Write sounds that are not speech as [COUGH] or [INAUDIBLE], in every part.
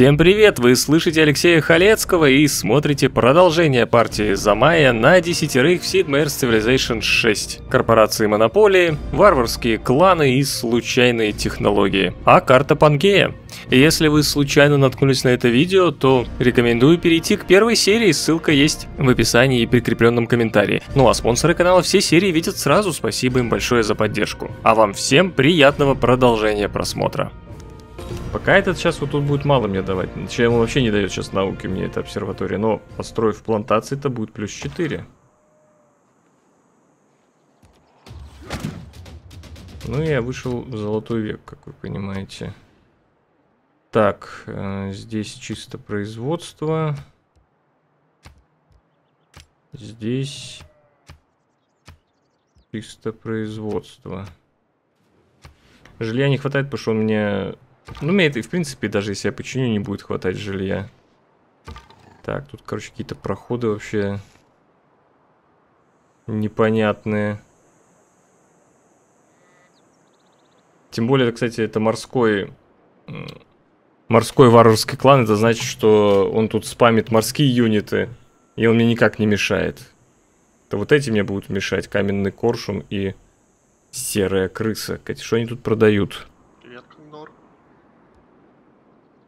Всем привет! Вы слышите Алексея Халецкого и смотрите продолжение партии Замая на десятерых в Sid Meier's Civilization 6. Корпорации монополии, варварские кланы и случайные технологии. А карта Пангея. Если вы случайно наткнулись на это видео, то рекомендую перейти к первой серии, ссылка есть в описании и прикрепленном комментарии. Ну а спонсоры канала все серии видят сразу, спасибо им большое за поддержку. А вам всем приятного продолжения просмотра. Пока этот сейчас вот тут будет мало мне давать. Чем ему вообще не дает сейчас науки мне эта обсерватория. Но построив плантации, это будет плюс 4. Ну я вышел в золотой век, как вы понимаете. Так, э, здесь чисто производство. Здесь чисто производство. Жилья не хватает, потому что он мне ну, мне это, в принципе, даже если я починю, не будет хватать жилья. Так, тут, короче, какие-то проходы вообще непонятные. Тем более, кстати, это морской... Морской варварский клан, это значит, что он тут спамит морские юниты, и он мне никак не мешает. Это вот эти мне будут мешать, каменный коршун и серая крыса. Кстати, что они тут продают?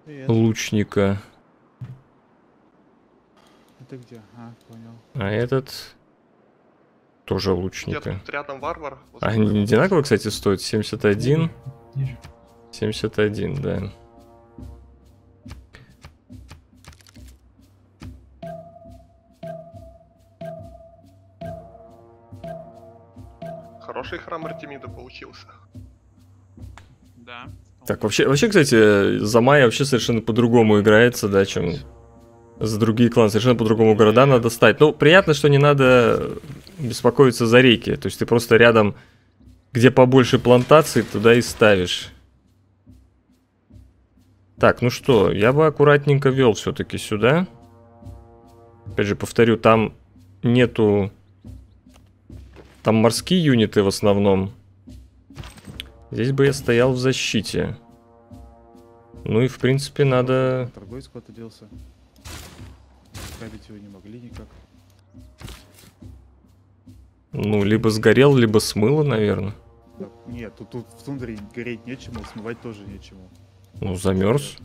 Привет. лучника. Это где? А, понял. А этот тоже лучника. Нет, рядом варвар. А они одинаково, кстати, стоят? 71? Ниже. 71, да. Хороший храм Артемида получился. Да. Так, вообще, вообще, кстати, за Майя вообще совершенно по-другому играется, да, чем за другие кланы. Совершенно по-другому города надо стать. Ну, приятно, что не надо беспокоиться за реки. То есть ты просто рядом, где побольше плантаций, туда и ставишь. Так, ну что, я бы аккуратненько вел все-таки сюда. Опять же, повторю, там нету... Там морские юниты в основном. Здесь бы я стоял в защите. Ну и в принципе надо... Торговец куда-то делся. Ставить его не могли никак. Ну, либо сгорел, либо смыло, наверное. Так, нет, тут, тут в тундре гореть нечему, смывать тоже нечему. Ну, замерз.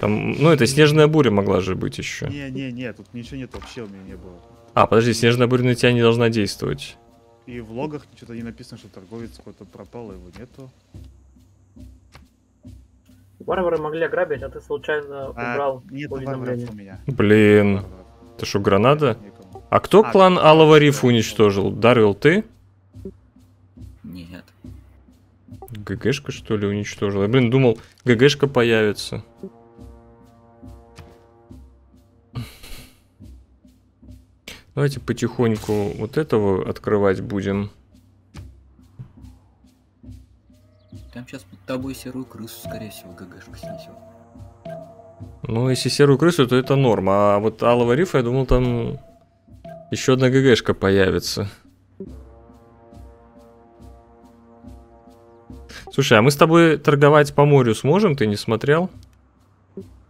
Там, ну, это снежная буря могла же быть еще. Не-не-не, тут ничего нет, вообще у меня не было. А, подожди, снежная буря на тебя не должна действовать. И в логах что-то не написано, что торговец какой-то пропал, его нету. Варвары могли ограбить, а ты случайно А, убрал нет уведомление. у меня. Блин. Это что, граната? А кто А, клан Алого Рифа уничтожил? Дарвил, ты? Нет. ГГшка, что ли, уничтожил? Я, блин, думал, ГГшка появится. Давайте потихоньку вот этого открывать будем. Там сейчас под тобой серую крысу, скорее всего, ГГшка снесет. Ну, если серую крысу, то это норма. А вот Алого Рифа, я думал, там еще одна ГГшка появится. Слушай, а мы с тобой торговать по морю сможем? Ты не смотрел?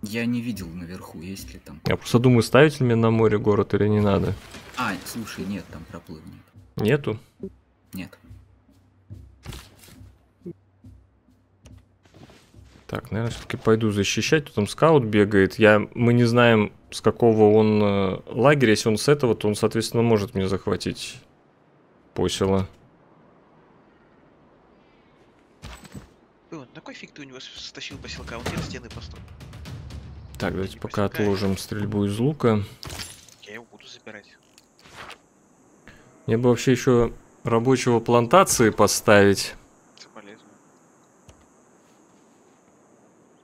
Я не видел наверху, есть ли там. Я просто думаю, ставить мне на море город или не надо. А, слушай, нет, там проплыв нет. Нету? Нет. Так, наверное, все-таки пойду защищать. Тут там скаут бегает. Я, мы не знаем, с какого он э, лагеря. Если он с этого, то он, соответственно, может мне захватить посела. Ой, на кой фиг ты у него стащил поселка? Он нет стены построил. Так, давайте пока отложим стрельбу из лука. Я его буду забирать. Мне бы вообще еще рабочего плантации поставить.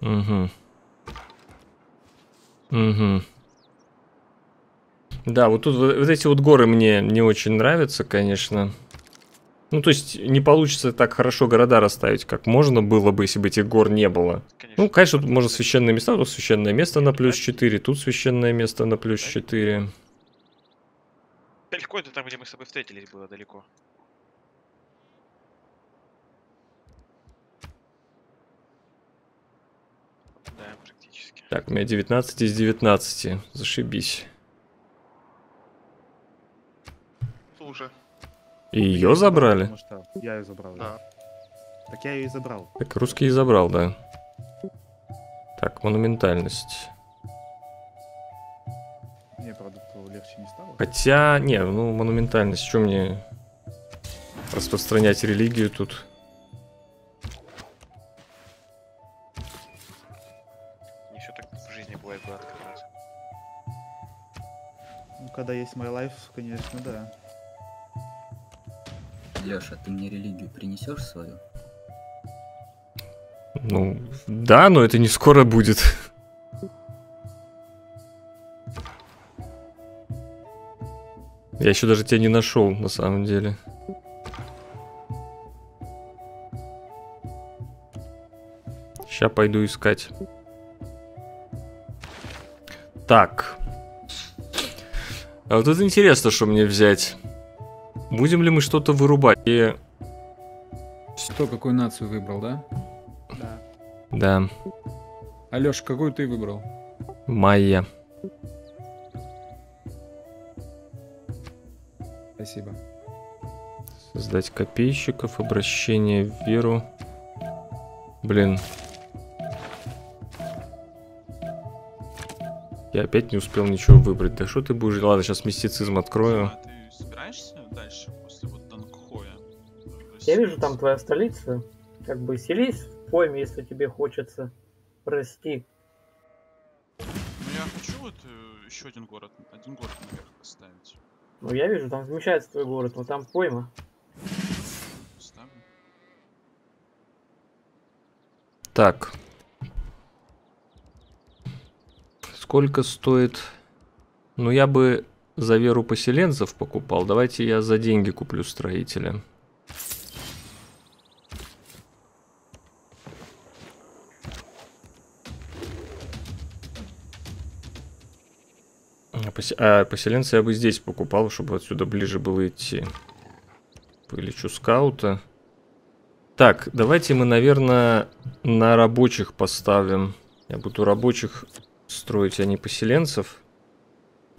Угу. Угу. Да, вот тут вот, вот эти вот горы мне не очень нравятся, конечно. Ну, то есть не получится так хорошо города расставить, как можно было бы, если бы этих гор не было. Конечно. Ну, конечно, тут можно священные места, тут священное место на плюс 4, тут священное место на плюс 4. Далеко это там, где мы с тобой встретились, было далеко. Да, практически. Так, у меня 19 из 19. Зашибись. Слушай, И ее забрали? Потому что я ее забрал. да. Так я ее и забрал. Так, русский забрал, да. Так, монументальность. Мне, правда, легче не стало. Хотя, не, ну, монументальность, что мне распространять религию тут? Не все так в жизни бывает гладко. брат. Ну, когда есть My Life, конечно, да. Леша, ты мне религию принесешь свою? Ну, да, но это не скоро будет. Я еще даже тебя не нашел, на самом деле. Сейчас пойду искать. Так. А вот это интересно, что мне взять. Будем ли мы что-то вырубать? И... Что, какую нацию выбрал, да? Да. Да, Алеш, какую ты выбрал? майя. Спасибо. Создать копейщиков, обращение в веру. Блин. Я опять не успел ничего выбрать. Да что ты будешь... Ладно, сейчас мистицизм открою. Ты собираешься дальше, после вот Дангхоя? Я вижу там твоя столица. Как бы селись в пойме, если тебе хочется расти. Ну я хочу вот э, еще один город, один город наверх поставить. Ну, я вижу, там замечается твой город, но там пойма. Ставлю. Так. Сколько стоит... Ну, я бы за веру поселенцев покупал. Давайте я за деньги куплю строителя. А а поселенца я бы здесь покупал, чтобы отсюда ближе было идти. Вылечу скаута. Так, давайте мы, наверное, на рабочих поставим. Я буду рабочих строить, а не поселенцев.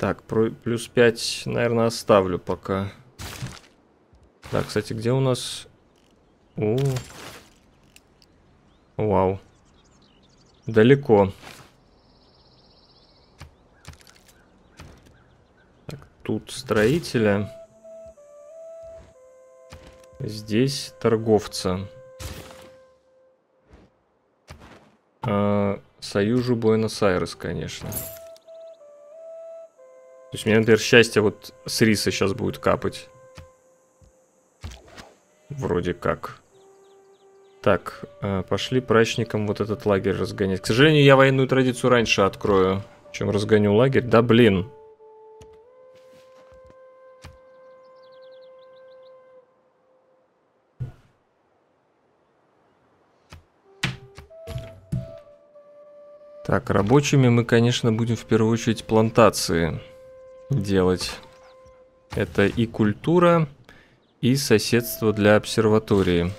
Так, плюс 5, наверное, оставлю пока. Так, кстати, где у нас... О, Вау. Далеко. Так, тут строителя. Здесь торговца. А, Союзу Буэнос-Айрес, конечно. То есть мне, например, счастье вот с риса сейчас будет капать. Вроде как. Так, а, пошли прачникам вот этот лагерь разгонять. К сожалению, я военную традицию раньше открою, чем разгоню лагерь. Да блин. Так, рабочими мы, конечно, будем в первую очередь плантации делать. Это и культура, и соседство для обсерватории.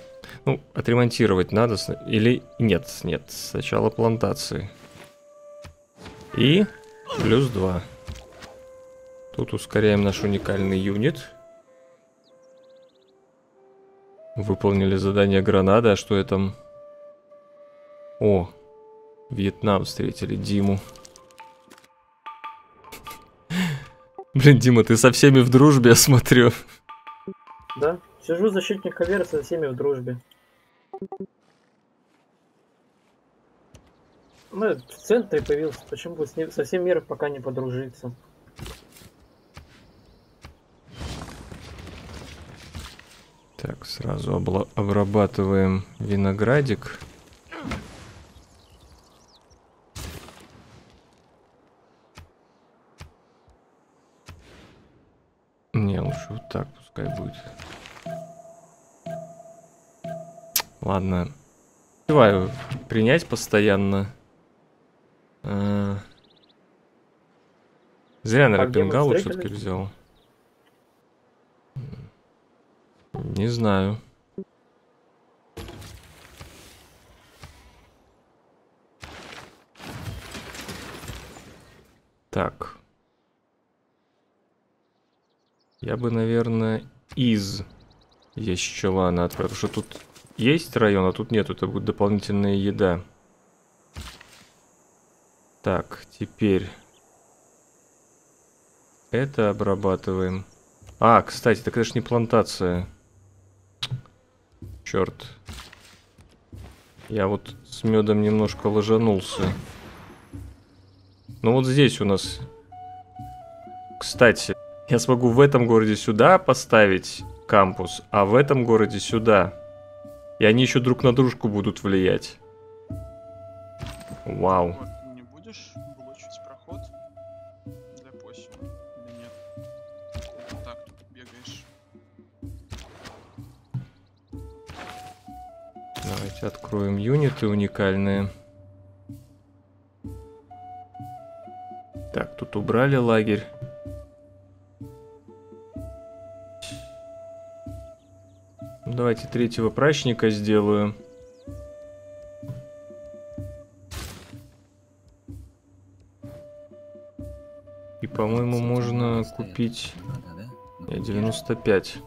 Ну, отремонтировать надо. Или нет, нет. Сначала плантации. И плюс 2. Тут ускоряем наш уникальный юнит. Выполнили задание гранада. А что там? О, Вьетнам встретили Диму. Блин, Дима, ты со всеми в дружбе, я смотрю. Да? Сижу защитник Хаверса со всеми в дружбе. Ну, в центре появился. Почему бы с ним, со всем миром пока не подружиться? Так, сразу обла- обрабатываем виноградик. Не, лучше вот так пускай будет. Ладно. Успеваю принять постоянно. А. Зря, наверное, А где мы пингал все-таки взял. Не знаю. Так. Я бы, наверное, из Ещелана отправил, потому что тут есть район, а тут нет, это будет дополнительная еда. Так, теперь это обрабатываем. А, кстати, это, конечно, не плантация. Черт. Я вот с медом немножко ложанулся. Ну вот здесь у нас... Кстати, я смогу в этом городе сюда поставить кампус, а в этом городе сюда. И они еще друг на дружку будут влиять. Вау. Не будешь блочить проход для посева? Или нет? Так тут бегаешь. Давайте откроем юниты уникальные. Так, тут убрали лагерь. Давайте третьего прачника сделаю. И, по-моему, можно купить... Ну, я- 95.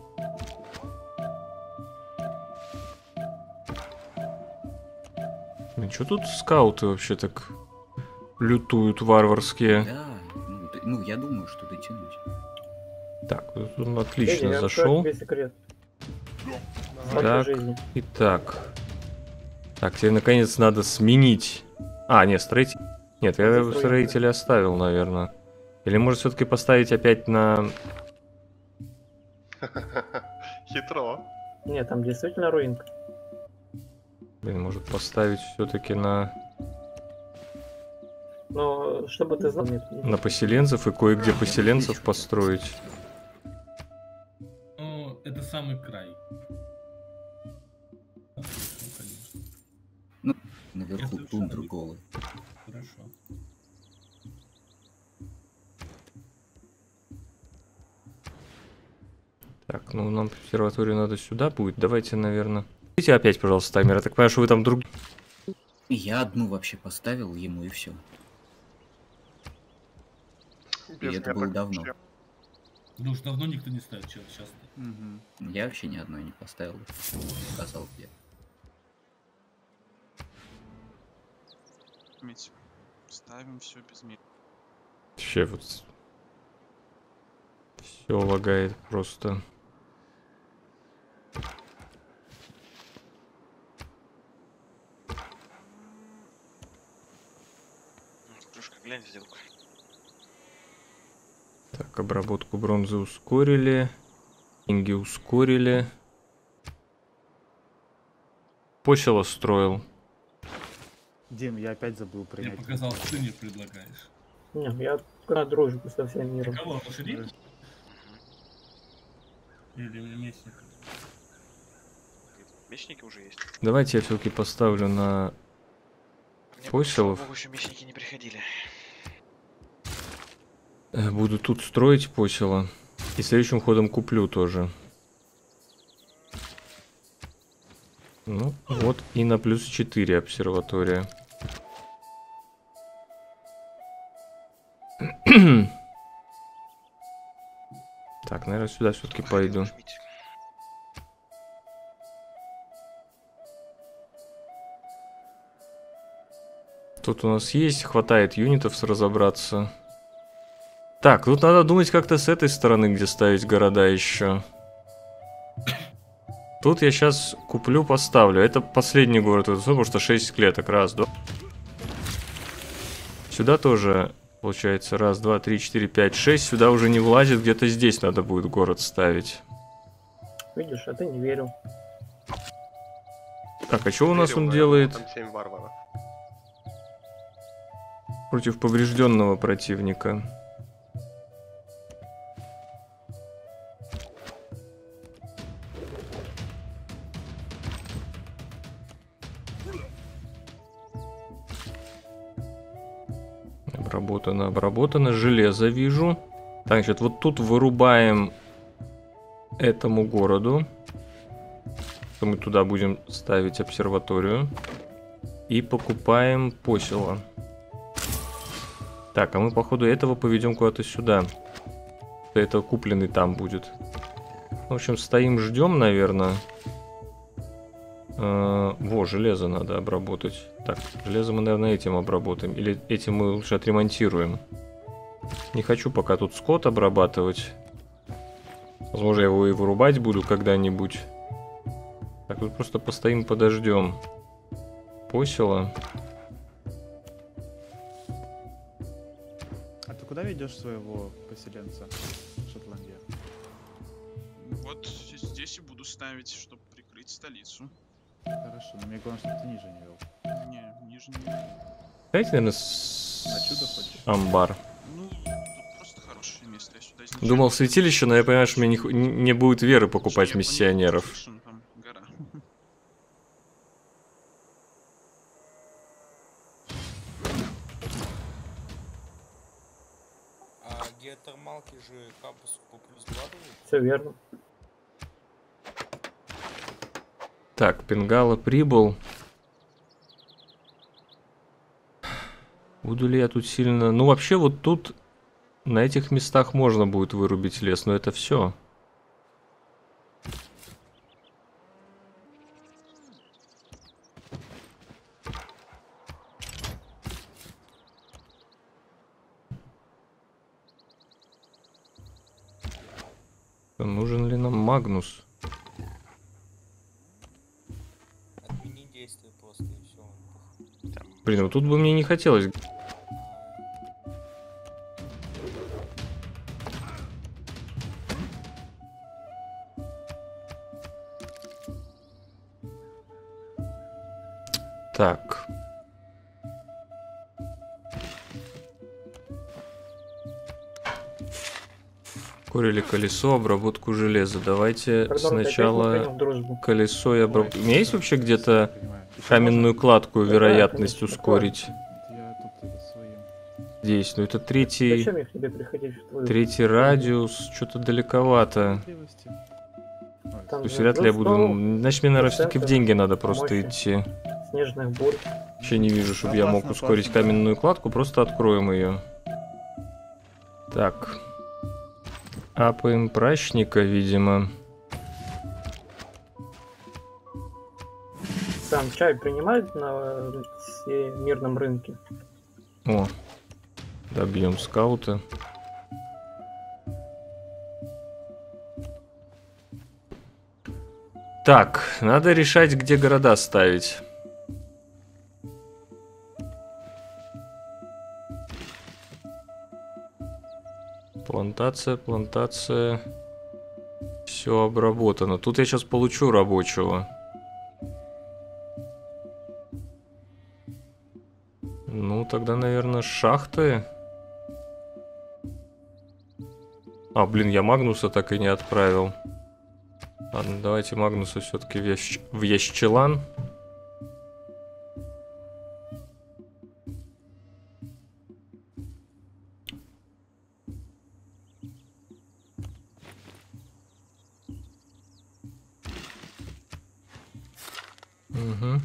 Блин, что тут скауты вообще так лютуют варварские? Да, ну, ну, я думаю, что дотянуть. Так, он Федя, отлично я открою зашел. тебе секрет. Так. Так. жизни. Итак. Так, тебе наконец надо сменить. А, нет, строитель. Нет, я Строитель. строителя оставил, наверное. Или может все-таки поставить опять на. [LAUGHS] Хитро. Нет, там действительно руинка. Блин, может поставить все-таки на. Но чтобы ты знал, нет, на поселенцев и кое-где поселенцев построить. Ну, это самый край. Нам обсерваторию надо сюда будет. Давайте, наверное. Видите опять, пожалуйста, таймер. Я так понимаю, что вы там друг. И Я одну вообще поставил ему и все. Без это было давно. вообще. Да уж давно никто не ставит, сейчас. сейчас. Угу. Я вообще ни одной не поставил. Сказал где. Мить. Ставим все без мира. Вообще вот. Все лагает просто. Кружка, глянь сделку. Так, обработку бронзы ускорили. Деньги ускорили. Посела строил. Дим, я опять забыл принять. Мне показалось, ты мне предлагаешь. Не, я про дружбу со всем миром. Кого, лошадей? Или местника? Мечники уже есть. Давайте я все-таки поставлю на Мне, Поселов? богу, еще мечники не приходили. Э, Буду тут строить посела. И следующим ходом куплю тоже. Ну, вот и на плюс 4 обсерватория. [CLEARS THROAT] Так, наверное, сюда все-таки пойду. Жмите. Тут у нас есть, хватает юнитов с разобраться. Так, тут надо думать как-то с этой стороны, где ставить города еще. Тут я сейчас куплю, поставлю. Это последний город, потому что 6 клеток. Раз, два. Сюда тоже, получается, раз, два, три, четыре, пять, шесть. Сюда уже не влазит, где-то здесь надо будет город ставить. Видишь, а ты не верил. Так, а что у нас он делает Там 7 варваров. Против поврежденного противника? Обработано, обработано. Железо вижу. Так, значит, вот тут вырубаем этому городу. Мы туда будем ставить обсерваторию. И покупаем посело. Так, а мы, походу, этого поведем куда-то сюда. Это купленный там будет. В общем, стоим, ждем, наверное. Э, Во, железо надо обработать. Так, железо мы, наверное, этим обработаем. Или этим мы лучше отремонтируем. Не хочу пока тут скот обрабатывать. Возможно, я его и вырубать буду когда-нибудь. Так, тут просто постоим, подождем. Посела. Ведешь своего поселенца? Шотландия. Вот здесь и буду ставить, чтобы прикрыть столицу. Хорошо, но мне главное, чтобы ты ниже не вел. Не, ниже не... Давайте, наверное, с... Отсюда хочешь? амбар. Ну, тут просто хорошее место. Я сюда изначально... Думал святилище, но я понимаю, что мне не, не- будет веры покупать Я понял, миссионеров. слышен, там геотермалки же кампус по плюс вкладывают? Все верно. Так, Пингала прибыл. Буду ли я тут сильно... Ну, вообще, вот тут, на этих местах можно будет вырубить лес, но это все ли нам Магнус? Отмени действие просто и все. Блин, вот тут бы мне не хотелось. Колесо, обработку железа. Давайте не сначала колесо и обработку. У меня есть вообще где-то каменную кладку Да, вероятность конечно, ускорить? можно? Я тут это своим. Здесь, ну это третий, Зачем я к тебе приходить в твою? третий радиус, что-то далековато. Там То есть вряд ли я плюс буду... 100 Значит, мне, наверное, все-таки в деньги надо просто мощи. идти. снежных бурь. Вообще не вижу, чтобы я мог ускорить каменную кладку, просто откроем ее. Так. Апаем прачника, видимо. Сам чай принимают на э, мирном рынке? О, добьем скаута. Так, надо решать, где города ставить. Плантация, плантация. Все обработано. Тут я сейчас получу рабочего. Ну, тогда, наверное, шахты. А, блин, я Магнуса так и не отправил. Ладно, давайте Магнуса все-таки в, ящ... в Ящелан. Угу.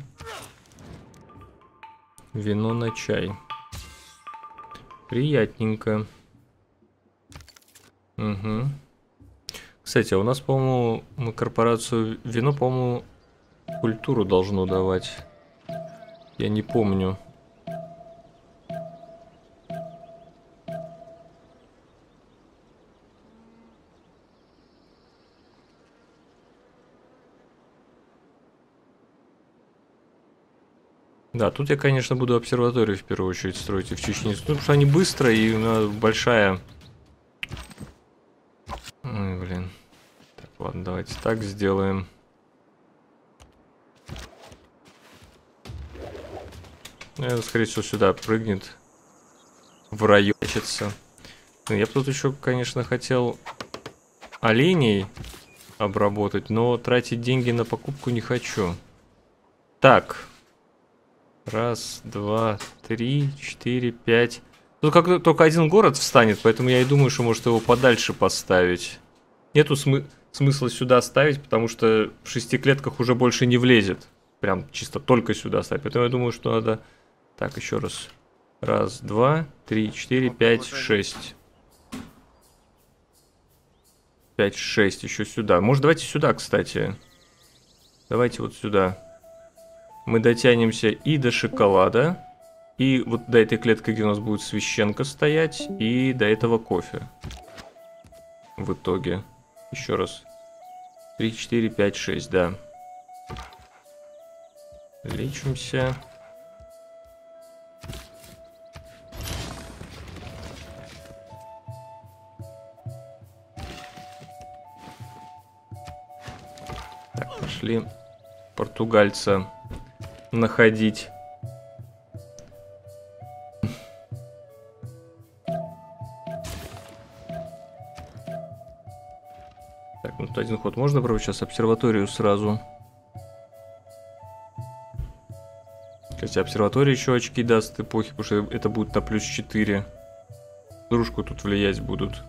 Вино на чай. Приятненько. Угу. Кстати, а у нас, по-моему, мы корпорацию вино, по-моему, культуру должно давать. Я не помню. Да, тут я, конечно, буду обсерваторию в первую очередь строить и в Чечне. Ну, потому что они быстро и она большая. Ой, блин. Так, ладно, давайте так сделаем. Наверное, скорее всего, сюда прыгнет. В райончится. Ну, я бы тут еще, конечно, хотел оленей обработать, но тратить деньги на покупку не хочу. Так. Раз, два, три, четыре, пять. Тут как только один город встанет, поэтому я и думаю, что может его подальше поставить. Нету смы- смысла сюда ставить, потому что в шести клетках уже больше не влезет. Прям чисто только сюда ставить. Поэтому я думаю, что надо... Так, еще раз. Раз, два, три, четыре, пять, шесть. Пять, шесть, еще сюда. Может, давайте сюда, кстати. Давайте вот сюда. Мы дотянемся и до шоколада, и вот до этой клетки, где у нас будет священка стоять, и до этого кофе. В итоге. Еще раз. 3, 4, 5, 6, да. Лечимся. Так, пошли португальца находить. Так, ну тут один ход можно пробовать сейчас обсерваторию сразу. Кстати, обсерватория еще очки даст эпохи, потому что это будет на плюс 4. Дружку тут влиять будут.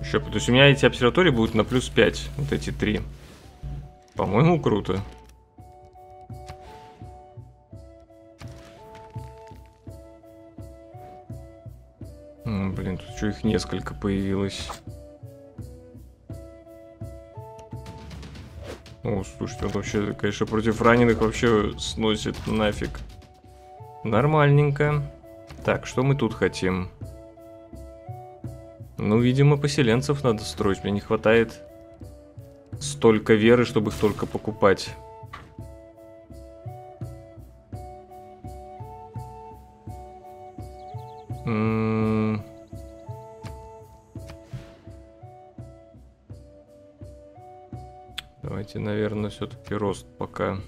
Еще, то есть у меня эти обсерватории будут на плюс 5, вот эти три. По-моему, круто. М, Блин, тут что их несколько появилось. О, слушайте, он вообще, конечно, против раненых вообще сносит нафиг. Нормальненько. Так, что мы тут хотим? Ну, видимо, поселенцев надо строить. Мне не хватает столько веры, чтобы их только покупать. Давайте, наверное, все-таки рост пока.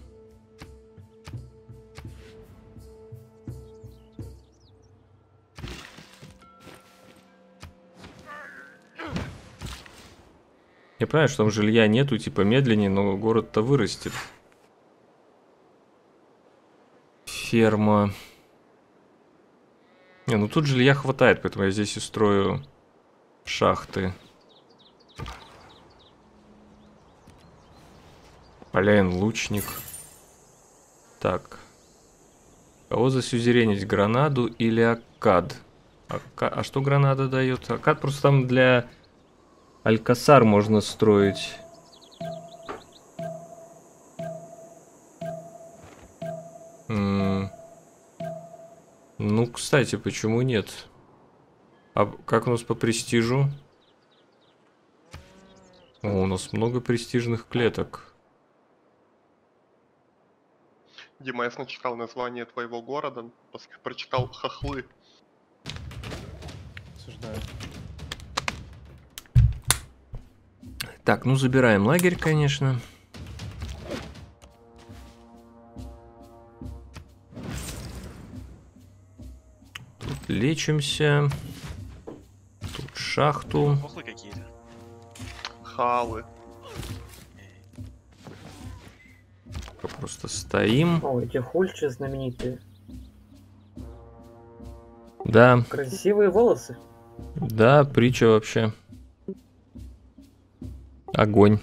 Я понимаю, что там жилья нету, типа медленнее, но город-то вырастет. Ферма. Не, ну тут жилья хватает, поэтому я здесь и строю шахты. Поляин лучник. Так. Кого засюзеренить, гранаду или акад? Ака- А что гранада дает? Акад просто там для Алькасар можно строить. М. Ну, кстати, почему нет? А как у нас по престижу? О, у нас много престижных клеток. Дима, я сначала название твоего города, после прочитал хохлы. Осуждаю. Так, ну забираем лагерь, конечно. Тут лечимся. Тут шахту. Халы. Пока Просто стоим. О, эти хульчи знаменитые. Да, Красивые волосы. да, притча вообще. Огонь.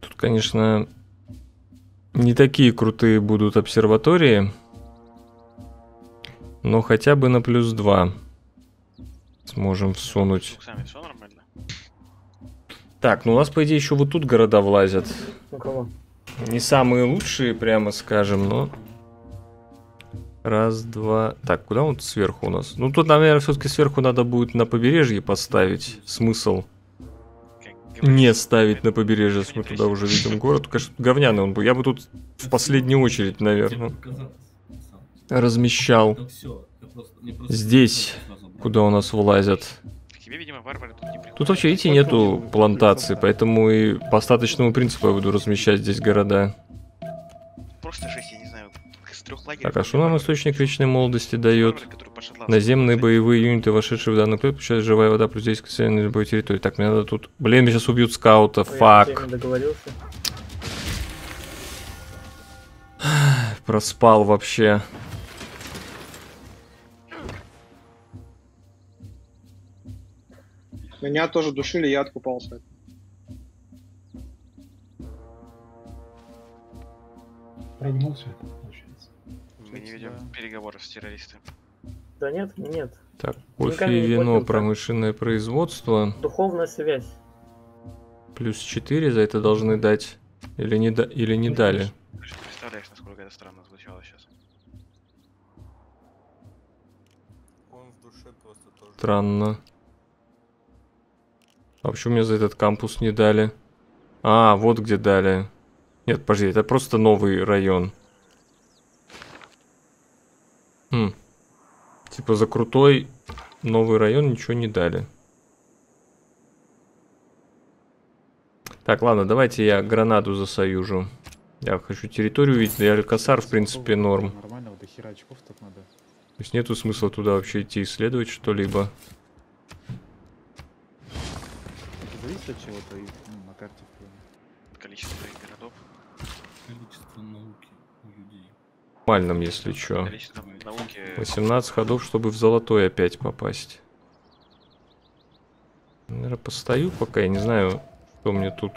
Тут, конечно, не такие крутые будут обсерватории, но хотя бы на плюс 2 сможем всунуть. Так, ну у нас, по идее, еще вот тут города влазят. У кого? Не самые лучшие, прямо скажем, но... Раз, два... Так, куда он сверху у нас? Ну, тут, наверное, все-таки сверху надо будет на побережье поставить. Смысл не ставить на побережье, если мы туда уже видим город. Конечно, говняный он был. Я бы тут в последнюю очередь, наверное, размещал. Здесь, куда у нас влазят. Тебе, видимо, варвары тут не приходят. Тут вообще, видите, нету плантации, поэтому и по остаточному принципу я буду размещать здесь города. Просто жесть, я не знаю. С трех лагерей. Так, а что нам источник вечной молодости дает? Наземные боевые юниты, вошедшие в данный клетку, получают живая вода плюс 10 к на любой территории. Так, мне надо тут... Блин, меня сейчас убьют скаута, фак. Проспал вообще. Меня тоже душили, я откупался. Продумал все это, получается. Мы не ведем переговоров с террористами. Да нет, нет. Так, кофе и вино, промышленное производство. Духовная связь. Плюс 4 за это должны дать. Или не, да, или не дали. Представляешь, насколько это странно звучало сейчас. Он в душе просто тоже. Странно. А почему мне за этот кампус не дали? А, вот где дали. Нет, подожди, это просто новый район. Хм. Типа за крутой новый район ничего не дали. Так, ладно, давайте я гранаду засоюжу. Я хочу территорию видеть, и Алькасар, в принципе, норм. Нормально, вот до хера очков тут надо. То есть нету смысла туда вообще идти исследовать что-либо. Зависит от чего-то и ну, на карте в плане. Количество городов, Количество науки у людей. Нормальном, если чё. количество науки. 18 ходов, чтобы в золотой опять попасть. Наверное, постою пока, я не знаю, что мне тут.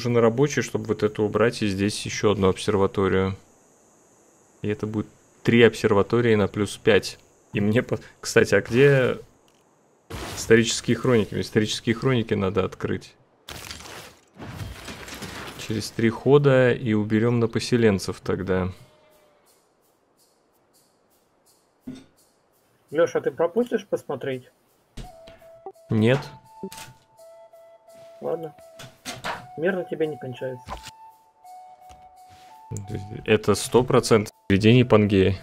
М, Нужен рабочий, чтобы вот это убрать, и здесь еще одну обсерваторию. И это будет три обсерватории на плюс 5. И мне... по- Кстати, а где Исторические хроники. Исторические хроники надо открыть. Через три хода и уберем на поселенцев тогда. Леша, ты пропустишь посмотреть? Нет? Ладно. Мир на тебя не кончается. Это сто процентов введение Пангеи.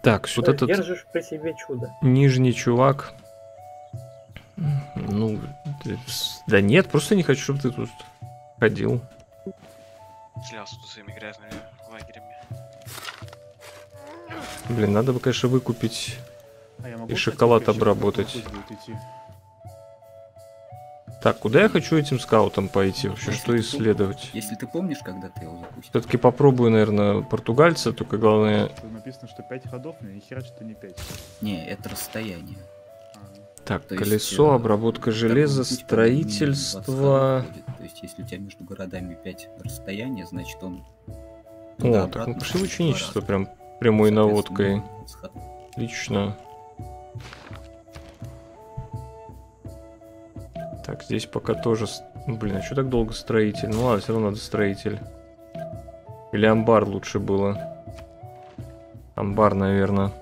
Так, вот Ты этот Держишь при себе чудо. нижний чувак. Ну, да нет, просто не хочу, чтобы ты тут ходил. Слялся тут своими грязными. Блин, надо бы, конечно, выкупить А и шоколад обработать. Так, куда я хочу этим скаутом пойти? Вообще, Если что исследовать? Если ты помнишь, когда ты его запустил. Все-таки попробую, наверное, португальца, только главное... Тут написано, что 5 ходов, но ни хера что не 5. Не, это расстояние. Так, То есть, колесо, э, обработка железа, путь по минимум 20 строительство... То есть, если у тебя между городами 5 расстояния, значит он... О, так мы пошли ученичество прям прямой наводкой. ходов. Отлично. Так, здесь пока тоже... ну, Блин, а что так долго строитель? Ну ладно, все равно надо строитель. Или амбар лучше было. Амбар, наверное.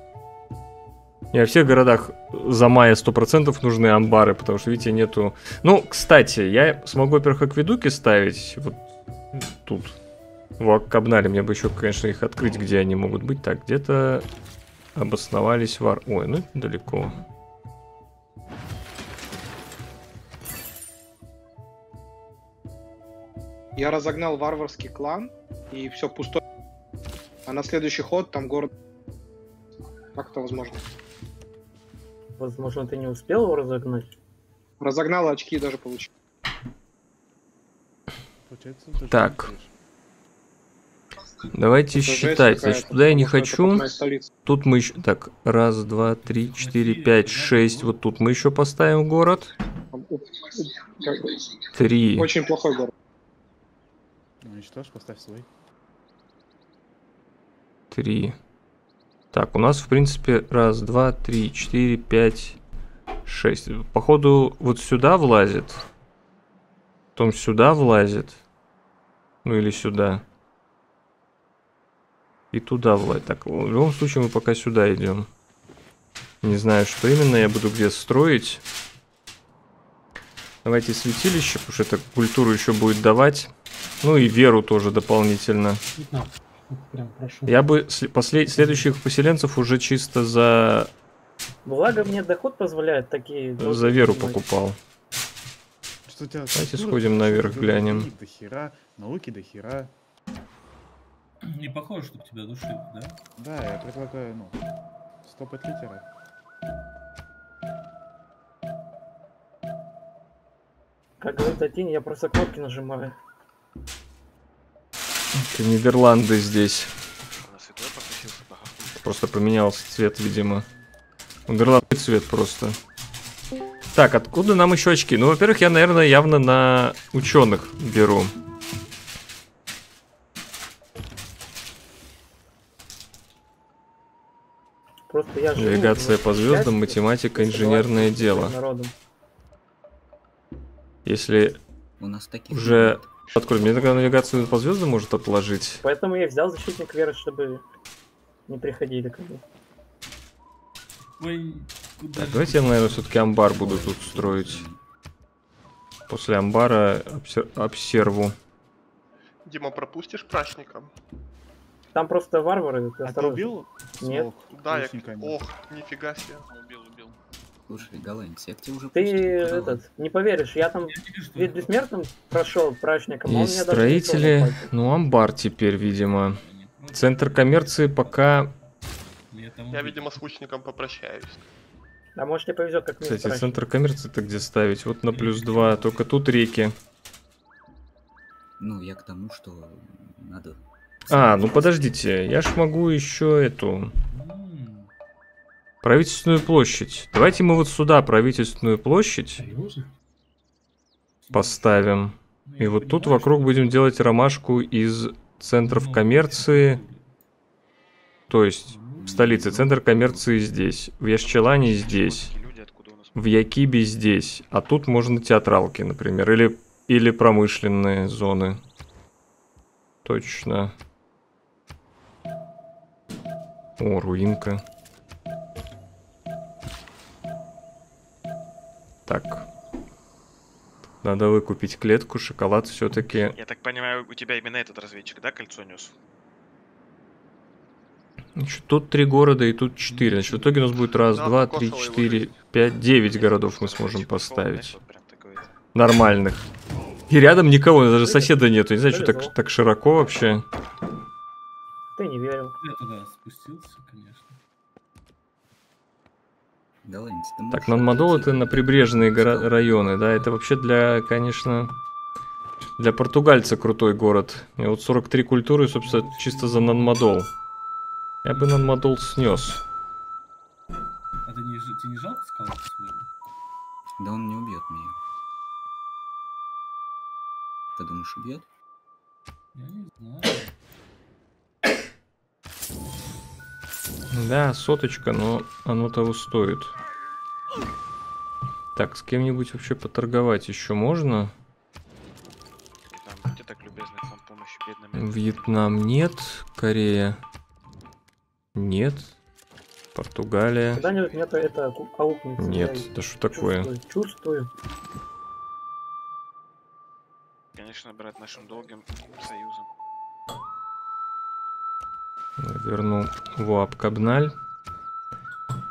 Не, во всех городах за мая 100% нужны амбары, потому что, видите, нету... Ну, кстати, я смогу, во-первых, акведуки ставить вот тут. В Аккабнале мне бы еще, конечно, их открыть, где они могут быть. Так, где-то обосновались вар... Ой, ну это далеко. Я разогнал варварский клан, и все пусто. А на следующий ход там город... Как это возможно? Возможно, ты не успел его разогнать. Разогнал очки даже получил. Получается, Так. не Давайте Это считать. Значит, туда я не хочу. Тут мы еще... Так, раз, два, три, четыре, пять, шесть. Вот тут мы еще поставим город. Три. Очень плохой город. Ну, уничтожь, поставь свой. Три. Так, у нас, в принципе, раз, два, три, четыре, пять, шесть. Походу, вот сюда влазит. Потом сюда влазит. Ну или сюда. И туда влазит. Так, в любом случае мы пока сюда идем. Не знаю, что именно я буду где строить. Давайте святилище, потому что это культуру еще будет давать. Ну и веру тоже дополнительно. Я бы послед- следующих поселенцев уже чисто за, Благо мне доход позволяет такие... за веру покупал. Давайте сходим наверх, глянем. До хера, науки до хера. [CLEARS THROAT] Не похоже, чтобы тебя душили, да? Да, я предлагаю, ну, стоп от литера. Как говорит Атин, я просто кнопки нажимаю. Это Нидерланды здесь. Просто поменялся цвет, видимо. Нидерланды цвет просто. Так, откуда нам еще очки? Ну, во-первых, я, наверное, явно на ученых беру. Навигация в по звездам, математика, инженерное дело. Если У нас таких уже... Открой, мне тогда навигацию по звездам может отложить. Поэтому я взял защитник веры, чтобы не приходили ко мне. Ой, куда Так, давайте я, наверное, все-таки амбар буду тут строить. После амбара обсер- обсерву. Дима, пропустишь прачником? Там просто варвары, ты А ты осторожно. убил? Нет. Смолк Да, я... Ох, нифига себе. Убил, убил. Слушай, голландец, я к тебе уже Ты пустил, куда этот, не поверишь, я там ведь бессмертным прошел прачником, а Есть строители. Ну, амбар теперь, видимо. Ну, Центр коммерции пока... я видимо, с лучником попрощаюсь. А может тебе повезет, как мне Кстати, прачник. центр коммерции-то где ставить? Вот на плюс 2, только тут реки. Ну, я к тому, что надо... А, ну подождите, я ж могу еще эту... Правительственную площадь. Давайте мы вот сюда правительственную площадь поставим. И вот тут вокруг будем делать ромашку из центров коммерции. То есть в столице центр коммерции здесь, в Яшчелане здесь, в Якибе здесь. А тут можно театралки, например, или, или промышленные зоны. Точно. О, руинка. Так. Надо выкупить клетку, шоколад все-таки. Я так понимаю, у тебя именно этот разведчик, да, кольцо нес? Значит, тут три города и тут четыре. Значит, в итоге у нас будет раз, Да, два, кокосовый три, четыре, пять, девять городов мы сможем поставить. Нормальных. И рядом никого, даже соседа нету. Не знаю, что так, так широко вообще. Ты не верил. Я туда спустился, конечно. Голландец, ты Так, Нанмадол это на прибрежные гора- Что? районы, да, это вообще для, конечно, для португальца крутой город. И вот 43 культуры, собственно, чисто за Нанмадол. Я бы Нанмадол снес. А ты не, тебе не жалко скалку своего? Да он не убьет меня. Ты думаешь, убьет? Я не знаю. Да, соточка, но оно того стоит. Так, с кем-нибудь вообще поторговать еще можно? Будьте так любезны, к помощь бедным. Вьетнам нет, Корея нет, Португалия Когда-нибудь мне это, это аукнется. нет. Да что такое? Чувствую, чувствую. Конечно, брать нашим долгим союзом. Верну ВУАП Кабналь.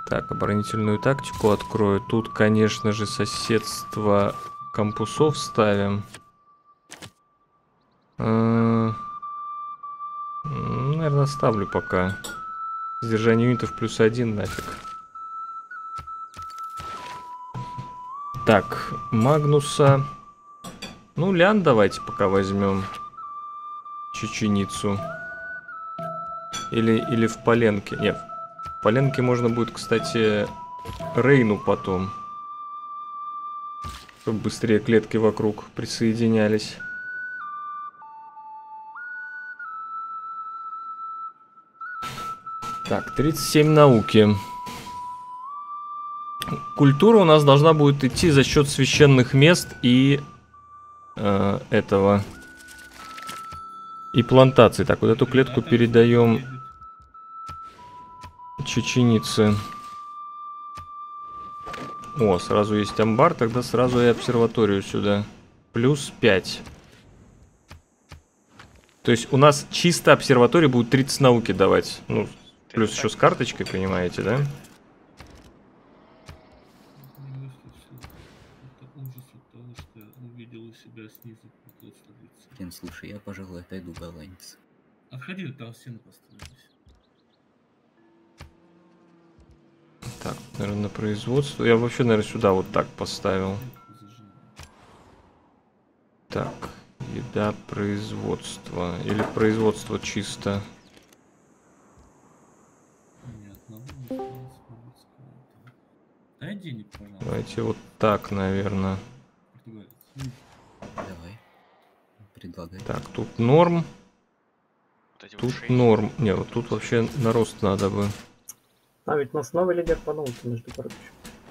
Так, оборонительную тактику открою. Тут, конечно же, соседство кампусов ставим. Наверное, ставлю пока. Сдержание юнитов плюс один нафиг. Так, Магнуса. Ну, Лян давайте пока возьмем. Чеченицу. Или, или в Поленке. Нет, в Поленке можно будет, кстати, Рейну потом. Чтобы быстрее клетки вокруг присоединялись. Так, 37 науки. Культура у нас должна будет идти за счет священных мест и э, этого и плантаций. Так, вот эту клетку передаем. Чеченицы. О, сразу есть амбар, тогда сразу и обсерваторию сюда. Плюс 5. То есть у нас чисто обсерватория будет 30 науки давать. Ну, плюс еще с карточкой, понимаете, да? Блин, слушай, я, пожалуй, отойду голландец. Отходи, там стены построились. Так, наверное, на производство. Я вообще, наверное, сюда вот так поставил. Так, еда, производство. Или производство чисто. Денег. Давайте вот так, наверное. Давай. Предлагай. Так, тут норм, Вот тут норм. Не, вот тут вообще на рост надо бы. А ведь у нас новый лидер по науке, между прочим.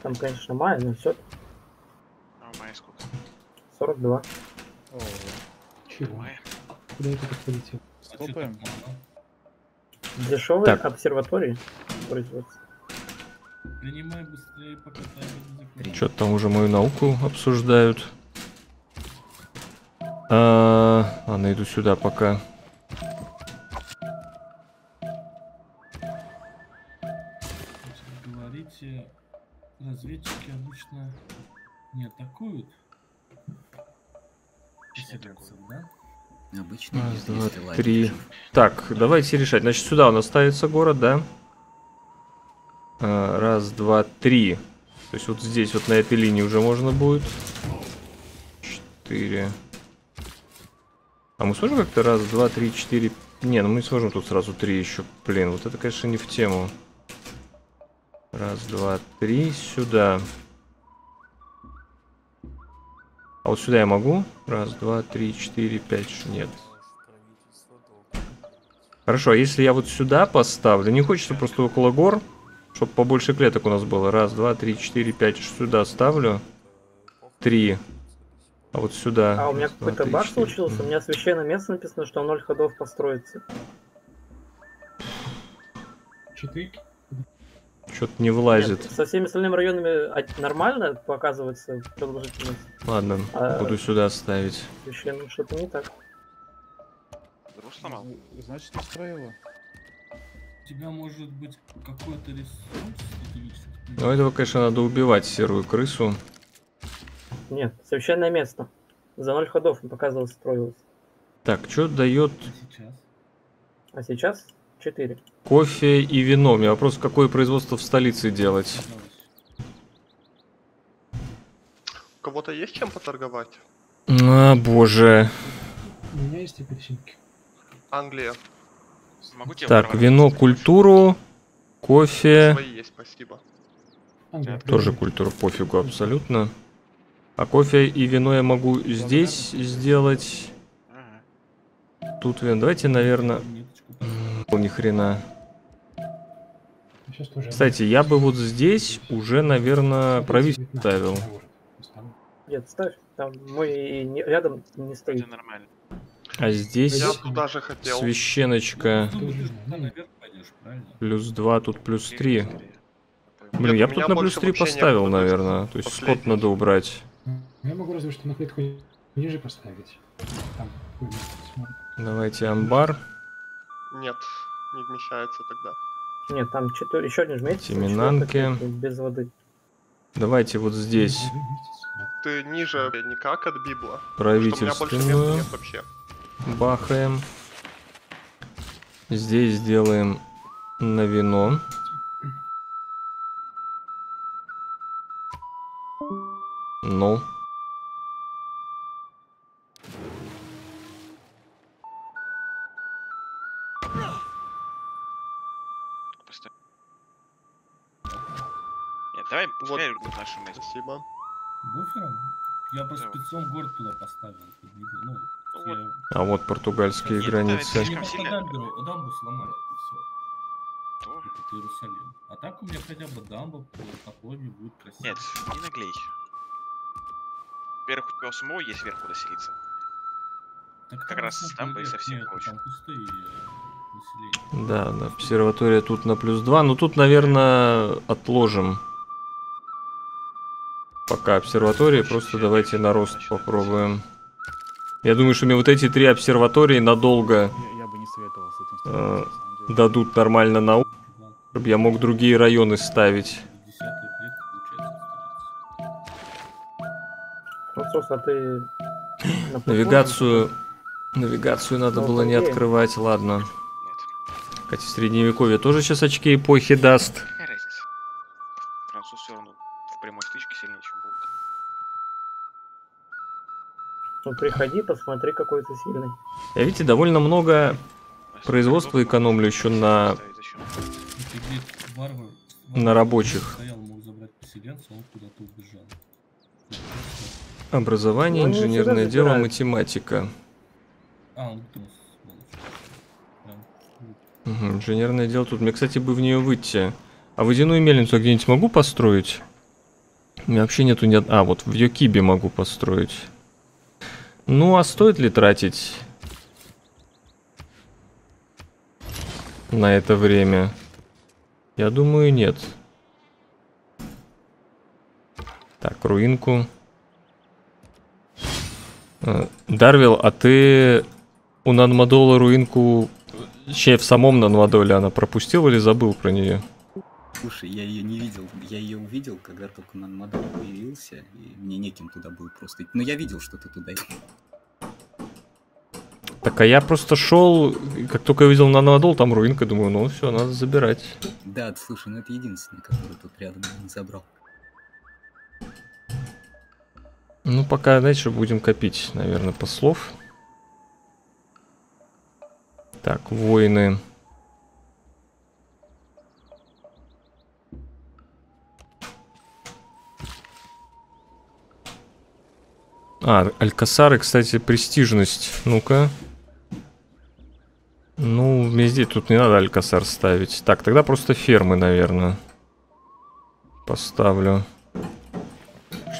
Там, конечно, Майя, но все, А у Майя сколько? 42. Чего? Куда это чё Стопаем? Дешевые Так. обсерватории производятся. Принимай быстрее, пока таймер. Что-то там уже мою науку обсуждают. А, ладно, иду сюда пока. Три. Так, давайте решать. Значит, сюда у нас ставится город, да? А, раз, два, три. То есть вот здесь, вот на этой линии уже можно будет. Четыре. А мы сможем как-то раз, два, три, четыре... Не, ну мы не сможем тут сразу три еще. Блин, вот это, конечно, не в тему. Раз, два, три, сюда. А вот сюда я могу? Раз, два, три, четыре, пять, нет. Хорошо, а если я вот сюда поставлю, не хочется просто около гор, чтобы побольше клеток у нас было. Раз, два, три, четыре, пять, сюда ставлю. Три. А вот сюда. А у меня какой-то баг случился, у меня священное место написано, что 0 ходов построится. Четыре? Что-то не влазит. Нет, со всеми остальными районами а- нормально показывается продолжительность. Ладно, А- буду сюда ставить. Священным что-то не так. Сломал. Значит, не строила. У тебя может быть какой-то ресурс. Ну, этого, конечно, надо убивать серую крысу. Нет, священное место. За 0 ходов не показывалось, строилось. Так, что дает А сейчас? А сейчас 4. кофе и вино? У меня вопрос, какое производство в столице делать? У кого-то есть чем поторговать? А, боже. У меня есть апельсинки. Англия. Могу тебе Так, вино, культуру, кофе. Свои есть, спасибо. Тоже культура, пофигу абсолютно. А кофе и вино я могу здесь сделать. Тут вино. Давайте, наверное... Ни хрена. Кстати, я бы вот здесь уже, наверное, правитель ставил. Нет, ставь. Там мой рядом не стоит. нормально. А здесь Я туда же хотел. священочка. Ну, ты же туда наверх пойдешь, правильно? Плюс 2, тут плюс 3. Скорее. Блин, я бы тут на плюс больше 3 вообще поставил, некуда, то есть наверное. То есть скот последний. надо убрать. Я могу разве что на клетку ниже поставить. Там. Давайте амбар. Нет, не вмещается тогда. Нет, там четыре, еще один жмете. Семенанки. Без воды. Давайте вот здесь. Ты ниже никак от Библа. Потому что у меня больше места правительственную нет вообще. Бахаем. Здесь сделаем на вино. Ну. Нет, давай Вот. Спасибо. Буфером? Я бы Да. спецом город туда поставил. Ну, вот. А вот португальские Нет, границы. сильно. дамбу сломают, и все. То- Это Иерусалим. А так у меня хотя бы дамба по будет красиво. Нет, не наглей. Во-первых, у тебя самого есть вверх куда селиться. Так как там раз и вверх совсем проще. Там пустые э, населения. Да, да, обсерватория тут на плюс 2. Ну тут, наверное, отложим. Пока обсерватории, просто давайте на рост попробуем. Я думаю, что мне вот эти три обсерватории надолго Я, я бы не советовал с этим Э, дадут нормально науку, чтобы я мог другие районы ставить. Француз, а ты... Навигацию... Навигацию надо Ну, было не открывать, ладно. Нет. Хотя средневековье тоже сейчас очки эпохи даст. Ну приходи, посмотри, какой ты сильный. Я, видите, довольно много производства экономлю еще на, на рабочих. Стоял, мог забрать поселенца, он куда-то убежал. Образование, Ну, инженерное дело, математика. А, Мгм, инженерное дело тут. Мне, кстати, бы в нее выйти. А водяную мельницу я где-нибудь могу построить? У меня вообще нету ни А, вот в Йокибе могу построить. Ну, а стоит ли тратить на это время? Я думаю, нет. Так, руинку. Э, Дарвил, а ты у Нанмадола руинку Че, в самом Нанмадоле она пропустила или забыл про нее? Слушай, я ее не видел. Я ее увидел, когда только Нанмадал появился, и мне неким туда было просто. Но я видел, что ты туда. Так, а я просто шел, как только я увидел Нанмадол, там руинка, думаю, ну все, надо забирать. Да, слушай, ну это единственный, который тут рядом забрал. Ну, пока, дальше будем копить, наверное, послов. Так, воины. А, Алькасары, кстати, престижность. Ну-ка. Ну, везде тут не надо Алькасар ставить. Так, тогда просто фермы, наверное. Поставлю.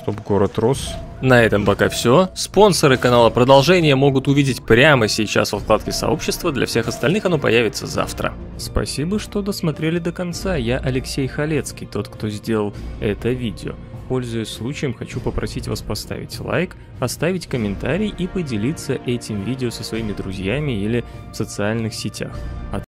Чтоб город рос. На этом пока все. Спонсоры канала продолжения могут увидеть прямо сейчас во вкладке сообщества. Для всех остальных оно появится завтра. Спасибо, что досмотрели до конца. Я Алексей Халецкий, тот, кто сделал это видео. Пользуясь случаем, хочу попросить вас поставить лайк, оставить комментарий и поделиться этим видео со своими друзьями или в социальных сетях.